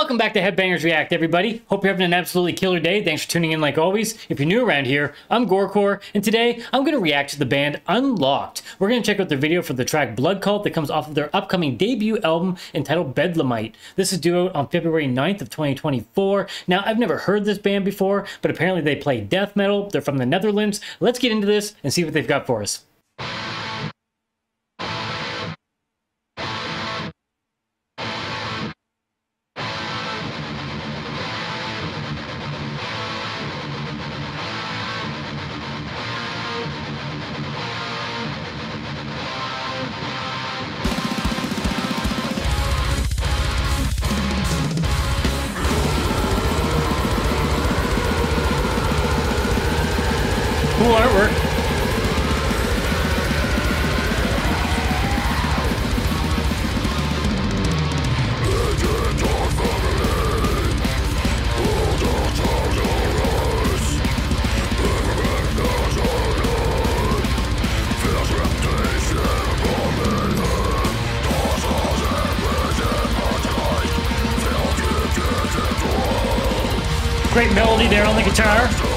Welcome back to Headbangers React, everybody. Hope you're having an absolutely killer day. Thanks for tuning in like always. If you're new around here, I'm Gorecore, and today I'm going to react to the band Unlocked. We're going to check out their video for the track Blood Cult that comes off of their upcoming debut album entitled Bedlamite. This is due out on February 9th of 2024. Now, I've never heard this band before, but apparently they play death metal. They're from the Netherlands. Let's get into this and see what they've got for us. Cool artwork. Great melody there on the guitar.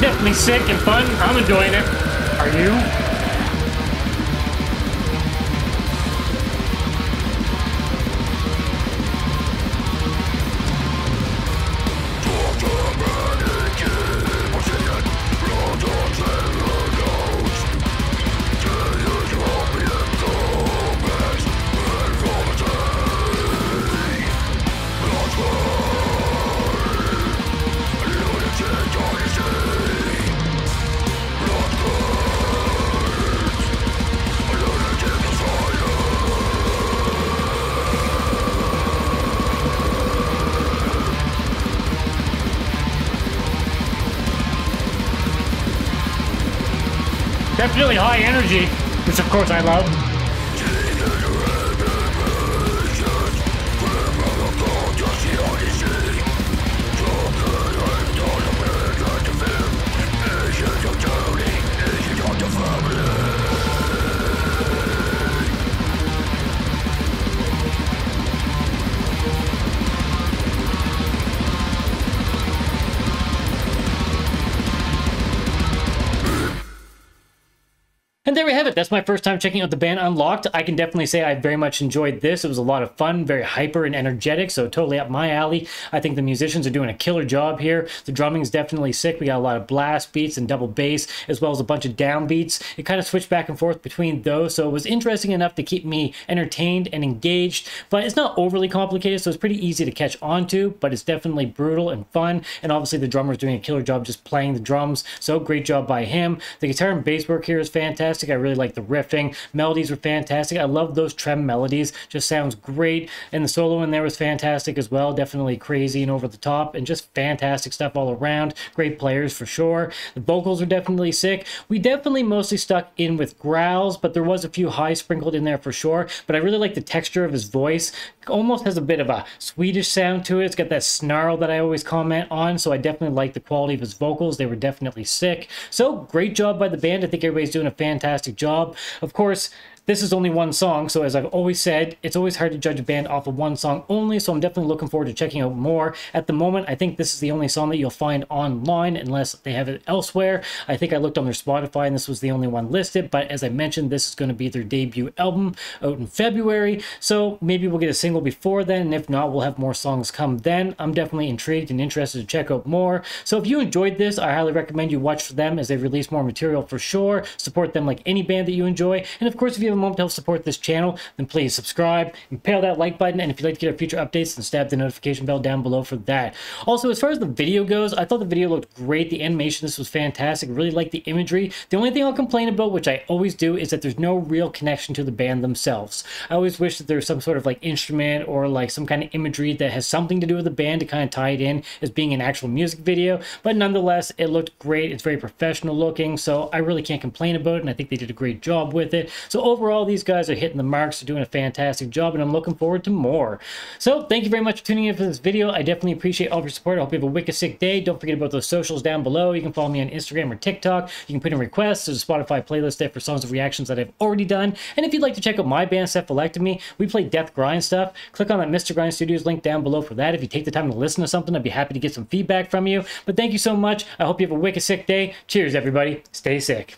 Definitely sick and fun. I'm enjoying it. Are you? Definitely high energy, which of course I love. And there we have it. That's my first time checking out the band Unlocked. I can definitely say I very much enjoyed this. It was a lot of fun, very hyper and energetic, so totally up my alley. I think the musicians are doing a killer job here. The drumming is definitely sick. We got a lot of blast beats and double bass, as well as a bunch of down beats. It kind of switched back and forth between those, so it was interesting enough to keep me entertained and engaged, but it's not overly complicated, so it's pretty easy to catch on to, but it's definitely brutal and fun, and obviously the drummer's doing a killer job just playing the drums, so great job by him. The guitar and bass work here is fantastic fantastic. I really like the riffing. Melodies were fantastic. I love those trem melodies. Just sounds great. And the solo in there was fantastic as well. Definitely crazy and over the top and just fantastic stuff all around. Great players for sure. The vocals are definitely sick. We definitely mostly stuck in with growls, but there was a few highs sprinkled in there for sure. But I really like the texture of his voice. almost has a bit of a Swedish sound to it. It's got that snarl that I always comment on. So I definitely like the quality of his vocals. They were definitely sick. So great job by the band. I think everybody's doing a fantastic fantastic job. Of course, this is only one song, so as I've always said, it's always hard to judge a band off of one song only, so I'm definitely looking forward to checking out more. At the moment, I think this is the only song that you'll find online unless they have it elsewhere. I think I looked on their Spotify and this was the only one listed, but as I mentioned, this is going to be their debut album out in February, so maybe we'll get a single before then, and if not, we'll have more songs come then. I'm definitely intrigued and interested to check out more. So if you enjoyed this, I highly recommend you watch for them as they release more material for sure. Support them like any band that you enjoy, and of course, if you a moment to help support this channel, then please subscribe, impale that like button, and if you'd like to get our future updates, then stab the notification bell down below for that. Also, as far as the video goes, I thought the video looked great. The animation, this was fantastic. Really liked the imagery. The only thing I'll complain about, which I always do, is that there's no real connection to the band themselves. I always wish that there's some sort of like instrument or like some kind of imagery that has something to do with the band to kind of tie it in as being an actual music video. But nonetheless, it looked great. It's very professional looking, so I really can't complain about it, and I think they did a great job with it. So overall, these guys are hitting the marks, they're doing a fantastic job, and I'm looking forward to more. So thank you very much for tuning in for this video. I definitely appreciate all of your support. I hope you have a wicked sick day. Don't forget about those socials down below. You can follow me on Instagram or TikTok. You can put in requests. There's a Spotify playlist there for songs of reactions that I've already done. And if you'd like to check out my band, Cephaloectomy, we play death grind stuff. Click on that Mystigrind Studios link down below for that. If you take the time to listen to something, I'd be happy to get some feedback from you. But thank you so much. I hope you have a wicked sick day. Cheers, everybody. Stay sick.